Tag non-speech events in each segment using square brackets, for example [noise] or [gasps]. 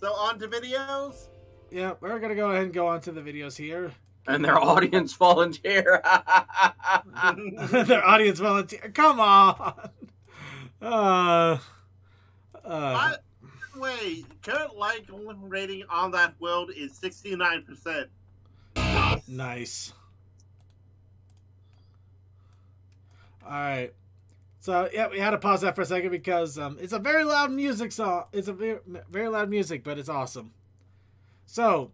So on to videos. Yeah, we're gonna go ahead and go on to the videos here. And their audience volunteer. [laughs] their audience volunteer. Come on. Uh, uh, way, current like rating on that world is sixty nine percent. Nice. All right. So yeah, we had to pause that for a second because um, it's a very loud music song. It's a very, very loud music, but it's awesome. So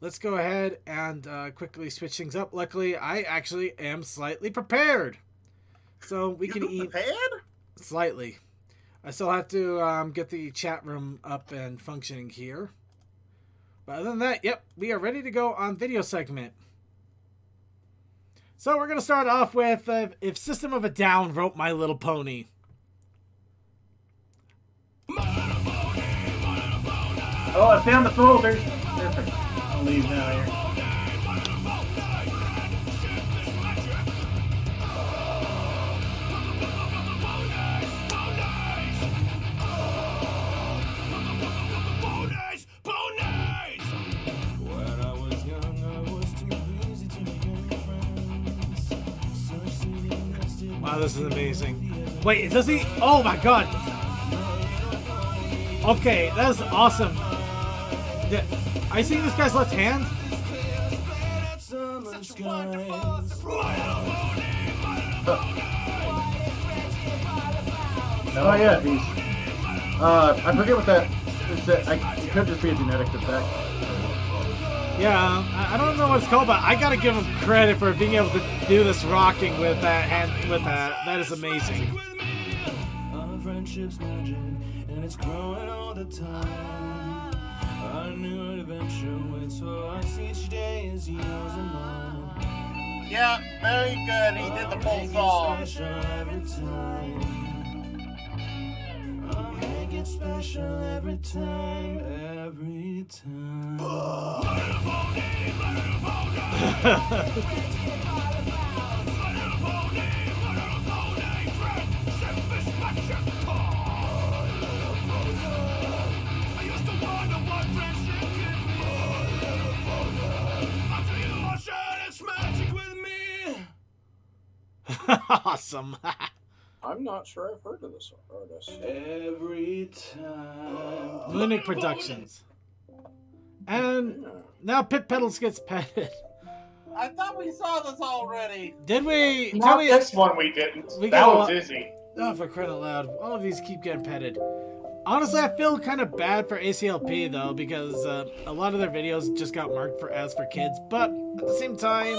let's go ahead and uh, quickly switch things up. Luckily, I actually am slightly prepared, so we You're can eat prepared slightly. I still have to um, get the chat room up and functioning here. But other than that, yep, we are ready to go on video segment. So we're going to start off with uh, if System of a Down wrote My Little Pony. Oh, I found the folders. Perfect. I'll leave now here. Wow, this is amazing. Wait, does he? Oh my god! Okay, that's awesome. Are you seeing this guy's left hand? Oh yeah, he's. Uh, I forget what that is. That I, it could just be a genetic defect. Yeah, I don't know what it's called, but I gotta give him credit for being able to do this rocking with that hand. With that, that is amazing. and it's growing all the time. Our new adventure waits for us each day is yours and mine. Yeah, very good. He did the full song get special every time, every time. [laughs] Awesome. [laughs] I'm not sure I've heard of this artist. Every time. [gasps] Lunatic Productions. And now Pipp Petals gets petted. I thought we saw this already. Did we? Not Tell me, this one we didn't. We that was Izzy. Oh, for crying out loud. All of these keep getting petted. Honestly, I feel kind of bad for ACLP, though, because uh, a lot of their videos just got marked for as for kids. But at the same time,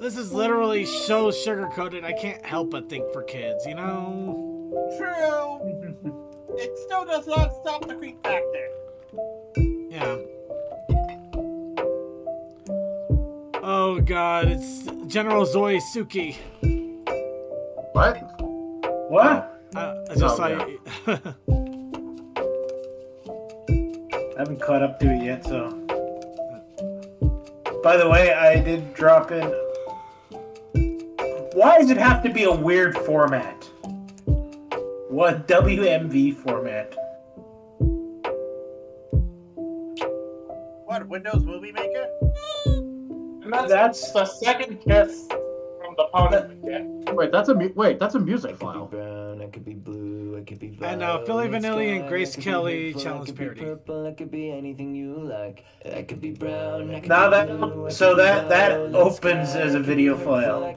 this is literally so sugar-coated, I can't help but think for kids, you know? True. it still does not stop the creep factor. Yeah. Oh god, it's General Zoe Suki. What? What? Uh, I just oh, saw yeah. you. [laughs] I haven't caught up to it yet, so. By the way, I did drop in why does it have to be a weird format? What WMV format? What Windows Movie Maker? And that's, that's the second kiss from the pony. Wait, that's a wait. That's a music file. Brown, I could be blue, I could be And uh, Philly Vanilli and Grace Kelly challenge parody. Purple, I could be anything you like. I could be brown. I could now that blue, so that that opens as a video file.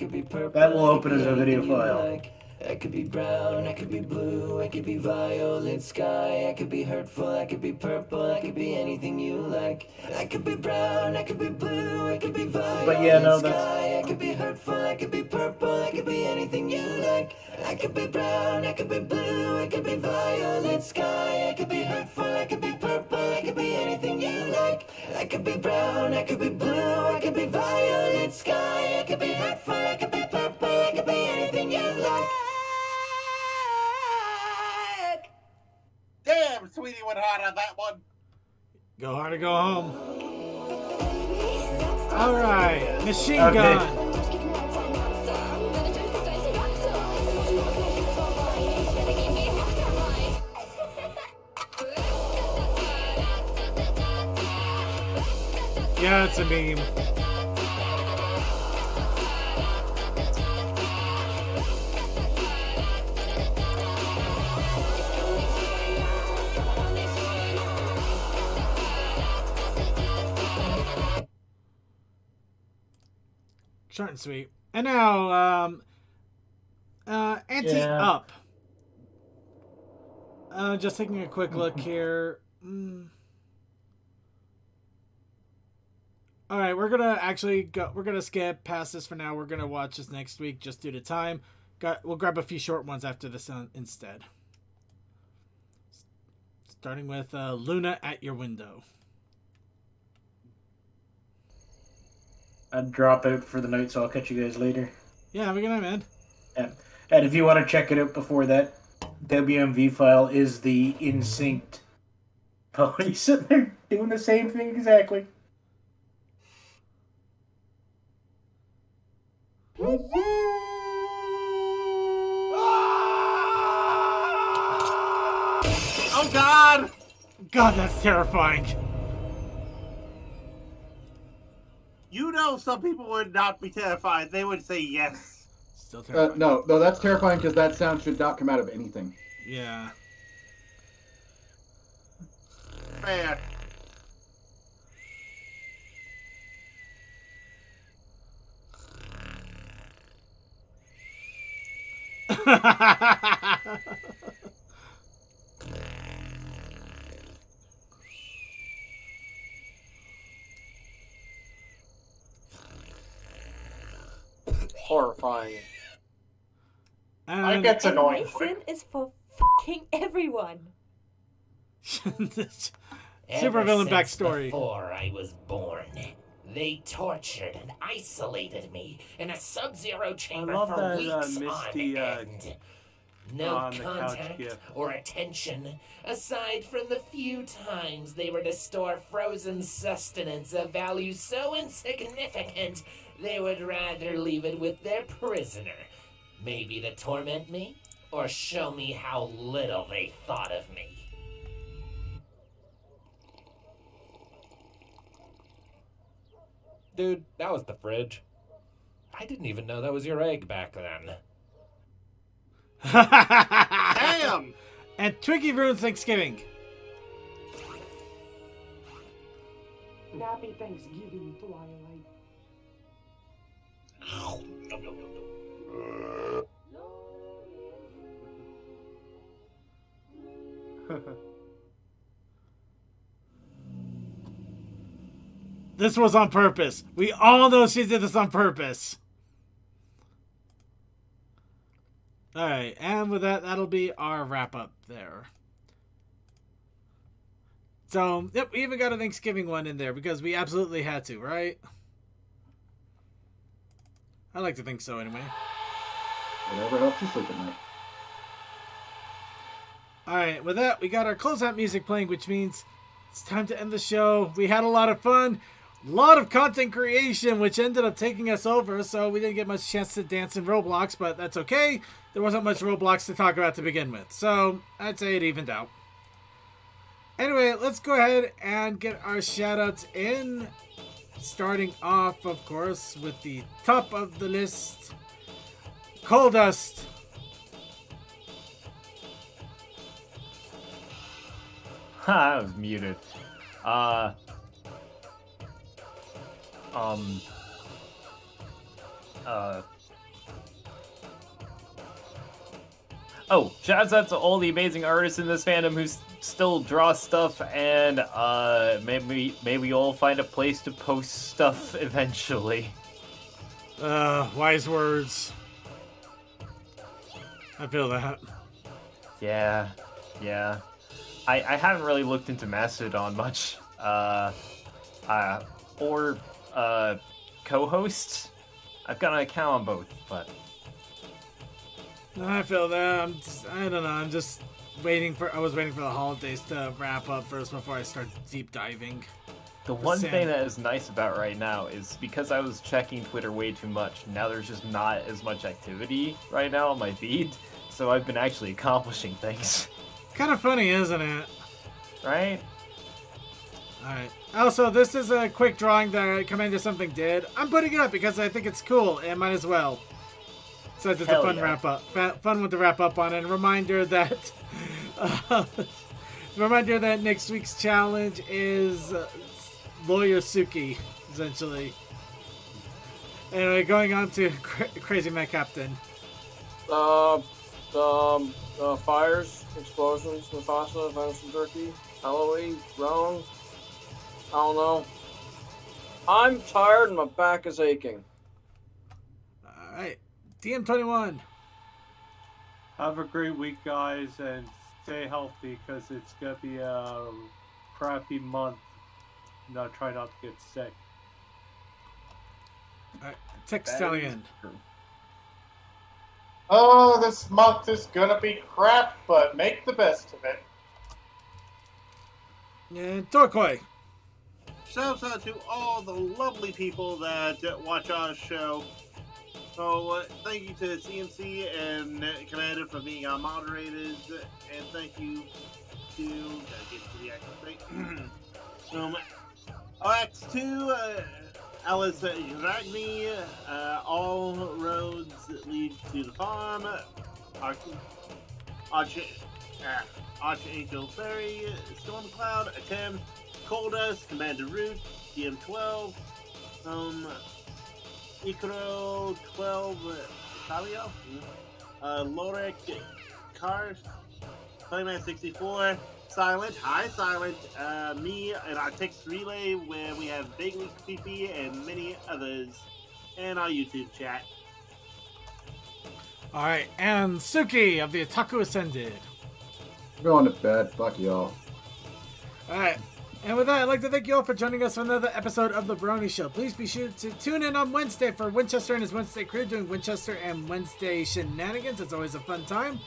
That will open as a video file. I could be brown, I could be blue, I could be violet sky, I could be hurtful, I could be purple, I could be anything you like. I could be brown, I could be blue, I could be violet but yeah, no, sky, I could be hurtful, I could be purple, I could be anything you like. I could be brown, I could be blue, I could be violet sky, I could be hurtful, I could be purple, I could be anything you like. I could be brown, I could be blue, I could be violet sky, I could be hurtful, I could be Damn, went hard on that one. Go hard or go home. All right, machine okay. gun. Yeah, it's a meme. Short and sweet. And now, um, uh, anti Yeah. up. Uh, just taking a quick look [laughs] here. Mm. All right, we're gonna actually go. We're gonna skip past this for now. We're gonna watch this next week just due to time. Got. We'll grab a few short ones after this instead. Starting with uh, Luna at your window. I'd drop out for the night, so I'll catch you guys later. Yeah, have a good night, man. Yeah. And if you want to check it out before that, WMV file is the in synced. Oh, he's [laughs] sitting there doing the same thing exactly. Oh God! God, that's terrifying. You know, some people would not be terrified. They would say yes. Still Uh, terrifying. no, no, that's terrifying because that sound should not come out of anything. Yeah. Fair. [laughs] Horrifying. I And- gets annoying. Animation is for fucking everyone. [laughs] Super villain backstory. Before I was born, they tortured and isolated me in a sub-zero chamber love for that, uh, weeks Misty, on uh, end. No on the couch contact or attention, aside from the few times they were to store frozen sustenance of value so insignificant they would rather leave it with their prisoner. Maybe to torment me, or show me how little they thought of me. Dude, that was the fridge. I didn't even know that was your egg back then. Damn! [laughs] and Twiggy ruins Thanksgiving. Happy Thanksgiving, Twilight. [laughs] This was on purpose. We all know she did this on purpose. All right, and with that, that'll be our wrap up there. So, yep, we even got a Thanksgiving one in there because we absolutely had to, right? I like to think so, anyway. Whatever helps you sleep at night. All right, with that, we got our closeout music playing, which means it's time to end the show. We had a lot of fun, a lot of content creation, which ended up taking us over, so we didn't get much chance to dance in Roblox, but that's okay. There wasn't much Roblox to talk about to begin with, so I'd say it evened out. Anyway, let's go ahead and get our shoutouts in. Starting off, of course, with the top of the list Coal Dust. [laughs] I was muted. Uh. Um. Uh. Oh, shouts out to all the amazing artists in this fandom who s- still draw stuff, and uh, maybe maybe we all find a place to post stuff [laughs] eventually. Uh, wise words. I feel that. Yeah, yeah. I, I haven't really looked into Mastodon much, uh, uh, or uh, co-hosts. I've got an account on both, but I feel that. I'm just, I don't know. I'm just waiting for. I was waiting for the holidays to wrap up first before I start deep diving. the one thing that is nice about right now is because I was checking Twitter way too much. Now there's just not as much activity right now on my feed, so I've been actually accomplishing things. [laughs] Kind of funny, isn't it? Right? Alright. Oh, also, this is a quick drawing that Commander Something did. I'm putting it up because I think it's cool, and might as well. Since it's Hell a fun yeah. wrap up. Fun one to wrap up on, and reminder that. [laughs] Uh, reminder that next week's challenge is uh, Lawyer Suki, essentially. Anyway, going on to Cra- Crazy Man Captain. Uh, um, uh, fires, explosions, Mufasa, venison jerky, Eloise, Roan. I don't know. I'm tired and my back is aching. Alright. DM21. Have a great week, guys, and stay healthy because it's gonna be a crappy month. No, try not to get sick. Alright. Textalion. Oh, this month is gonna be crap, but make the best of it. And Torquay. Shouts out to all the lovely people that uh, watch our show. So, uh, thank you to CMC and Commander for being our moderators, and thank you to. Gotta get to the actual thing. [clears throat] um, OX2, uh, Alice Dragny, uh, All Roads Lead to the Farm, Arch, Arch, uh, Archangel Fairy, Stormcloud, Atem, Coldust, Commander Root, DM12, um, Icaro 12, uh, Talio, uh, Loric, Cars, Playman 64, Silent, hi Silent, uh, me and our text relay where we have Vaguely Creepy and many others, and our YouTube chat. Alright, and Suki of the Otaku Ascended. I'm going to bed. Fuck y'all. Alright, and with that, I'd like to thank you all for joining us for another episode of The Brony Show. Please be sure to tune in on Wednesday for Winchester and his Wednesday crew doing Winchester and Wednesday shenanigans. It's always a fun time.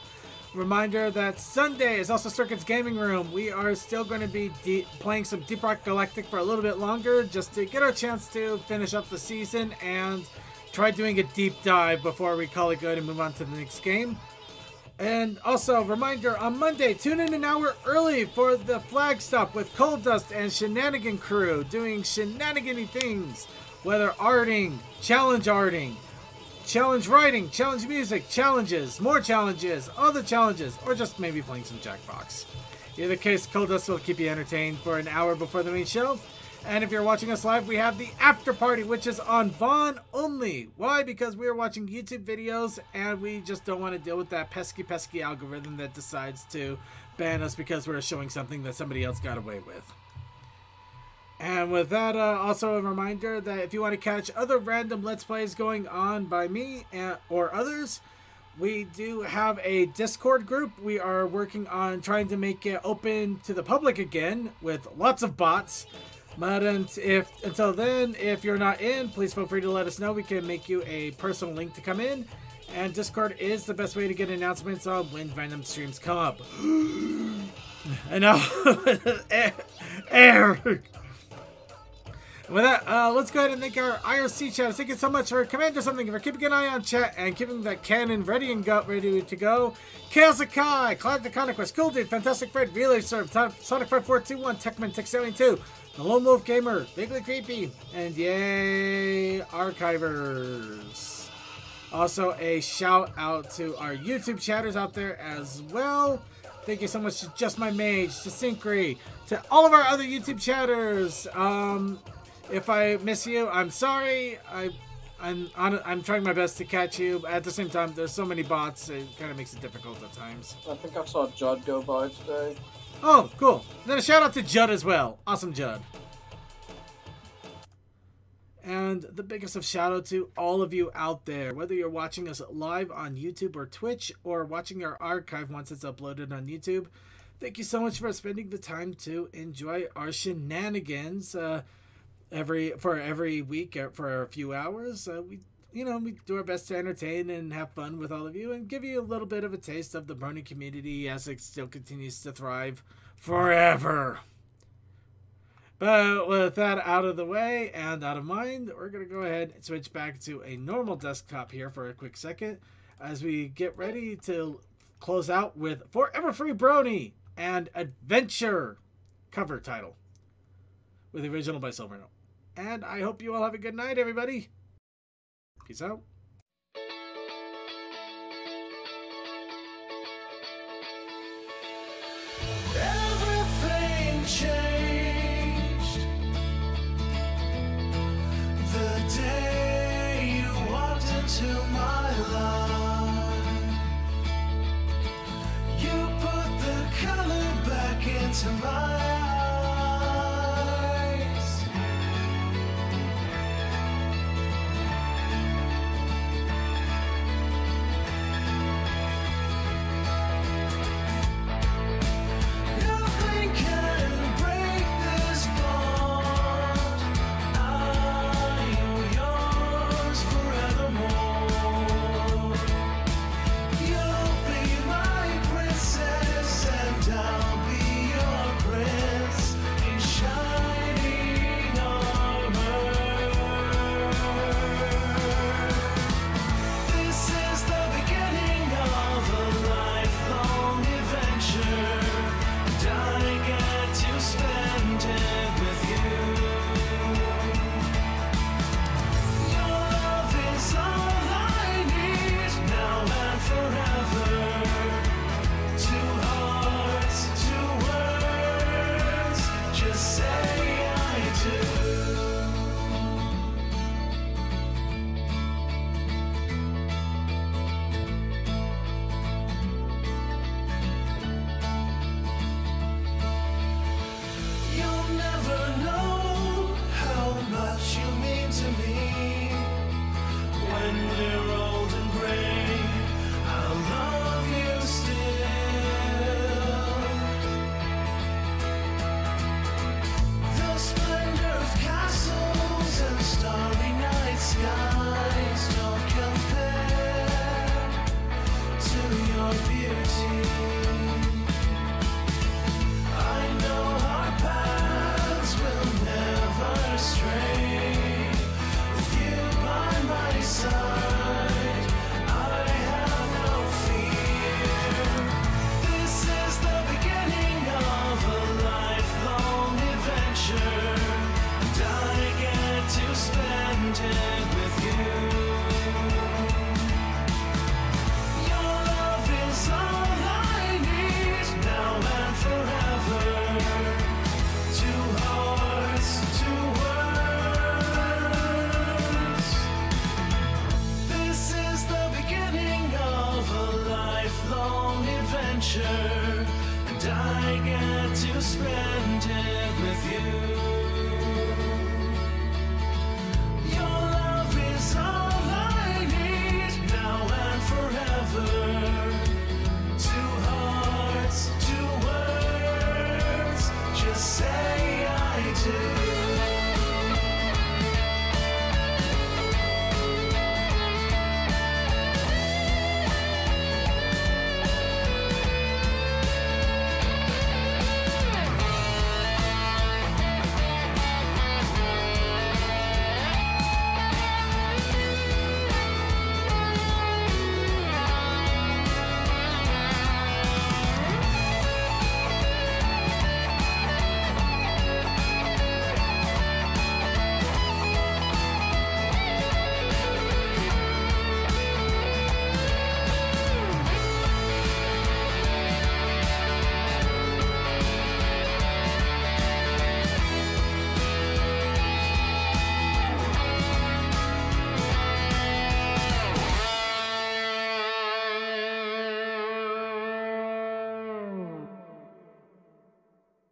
Reminder that Sunday is also Circuit's Gaming Room. We are still going to be de- playing some Deep Rock Galactic for a little bit longer just to get our chance to finish up the season and try doing a deep dive before we call it good and move on to the next game. And also, reminder on Monday, tune in an hour early for the flag stop with Cold Dust and Shenanigan Crew doing shenanigan things, whether arting, challenge arting, challenge writing, challenge music, challenges, more challenges, other challenges, or just maybe playing some Jackbox. Either case, Cold Dust will keep you entertained for an hour before the main show. And if you're watching us live, we have the after party, which is on Vaughn only. Why? Because we are watching YouTube videos and we just don't want to deal with that pesky, pesky algorithm that decides to ban us because we're showing something that somebody else got away with. And with that, uh, also a reminder that if you want to catch other random Let's Plays going on by me and, or others, we do have a Discord group. We are working on trying to make it open to the public again with lots of bots. But if until then, if you're not in, please feel free to let us know. We can make you a personal link to come in. And Discord is the best way to get announcements on when random streams come up. [gasps] I know. [laughs] Eric. With that, uh, let's go ahead and thank our IRC chat. Thank you so much for Commander Something for keeping an eye on chat and keeping that cannon ready and go ready to go. Chaos Akai, Cloud the Conquest, Cool Dude, Fantastic Fred, Relay Serve, Sonic 5421, Techman, Tech 72, The Lone Wolf Gamer, Vaguely Creepy, and yay, Archivers. Also, a shout out to our YouTube chatters out there as well. Thank you so much to Just My Mage, to Syncry, to all of our other YouTube chatters. Um, if I miss you, I'm sorry. I, I'm I'm trying my best to catch you. But at the same time, there's so many bots, it kind of makes it difficult at times. I think I saw Judd go by today. Oh, cool. Then a shout out to Judd as well. Awesome, Judd. And the biggest of shout out to all of you out there, whether you're watching us live on YouTube or Twitch or watching our archive once it's uploaded on YouTube. Thank you so much for spending the time to enjoy our shenanigans uh, every for every week uh, for a few hours. Uh, we you know we do our best to entertain and have fun with all of you and give you a little bit of a taste of the Brony community as it still continues to thrive forever. But with that out of the way and out of mind, we're going to go ahead and switch back to a normal desktop here for a quick second as we get ready to close out with Forever Free Brony and Adventure cover title. with the original by Silvernote. And I hope you all have a good night, everybody. Peace out.